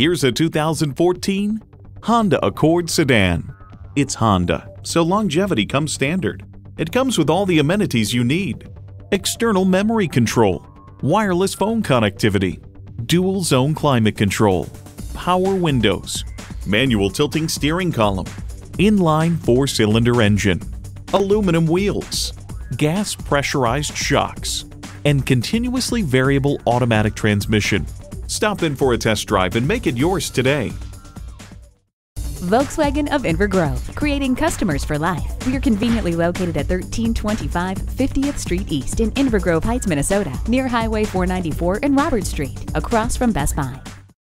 Here's a 2014 Honda Accord sedan. It's Honda, so longevity comes standard. It comes with all the amenities you need. External memory control, wireless phone connectivity, dual zone climate control, power windows, manual tilting steering column, inline four-cylinder engine, aluminum wheels, gas pressurized shocks, and continuously variable automatic transmission. Stop in for a test drive and make it yours today. Volkswagen of Inver Grove, creating customers for life. We are conveniently located at 1325 50th Street East in Inver Grove Heights, Minnesota, near Highway 494 and Robert Street, across from Best Buy.